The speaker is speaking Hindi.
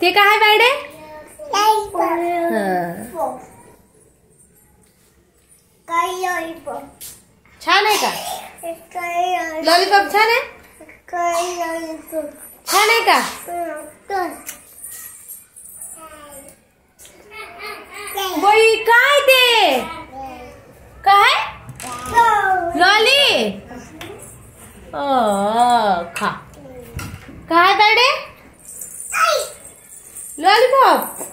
ते काय बायडे? हा छान आहे का? लॉलीपॉप छान आहे? छान आहे का? बोई काय ते? काय लॉली अ, खा. काय बायडे? अल्फाफ